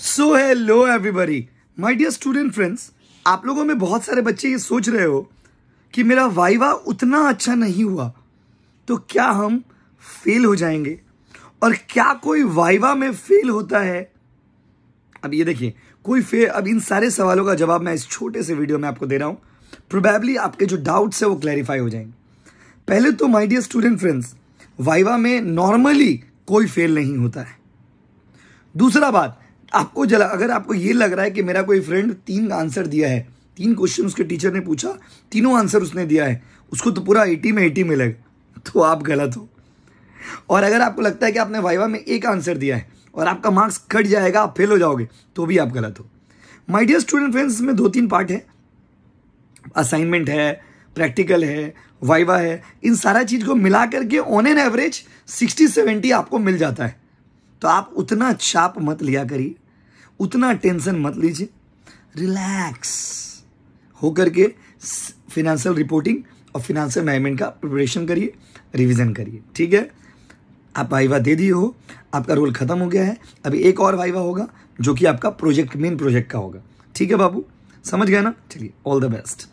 So hello everybody my dear student friends आप लोगों में बहुत सारे बच्चे ये सोच रहे हो कि मेरा वाइवा उतना अच्छा नहीं हुआ तो क्या हम फेल हो जाएँगे? और क्या कोई वाइवा में फेल होता है? अब ये देखिए, कोई फेल अब इन सारे सवालों का जवाब मैं इस छोटे से वीडियो में आपको दे रहा हूँ। प्रोबेबली आपके जो डाउट्स है वो क्लैरिफाई हो जाएँगे। पहले तो my dear student friends viva में नॉर्मली कोई फेल नहीं होता है। दूसरा बात आपको जला, अगर आपको ये लग रहा है कि मेरा कोई फ्रेंड तीन आंसर दिया है, तीन क्वेश्चन उसके टीचर ने पूछा, तीनों आंसर उसने दिया है, उसको तो पूरा एटी में एटी मिलेगा तो आप गलत हो। और अगर आपको लगता है कि आपने वाइवा में एक आंसर दिया है, और आपका मार्क्स कट जाएगा, आप फेल हो जाओगे तो भी आप गलत हो। माय डियर स्टूडेंट फ्रेंड्स में दो तीन पार्ट है। असाइनमेंट है प्रैक्टिकल है वाइवा है, इन सारा चीज़ को मिला करके on an average sixty seventy आपको मिल जाता है। तो आप उतना चाप मत लिया करिए, उतना टेंशन मत लीजिए। रिलैक्स होकर के फिनेंशियल रिपोर्टिंग और फिनेंशियल मैनेजमेंट का प्रिपरेशन करिए रिवीजन करिए, ठीक है? आप वाइवा दे दिए हो, आपका रोल खत्म हो गया है। अभी एक और वाइवा होगा, जो कि आपका प्रोजेक्ट मेन प्रोजेक्ट का होगा। ठीक है बाबू? समझ गया ना? चलिए ऑल द बेस्ट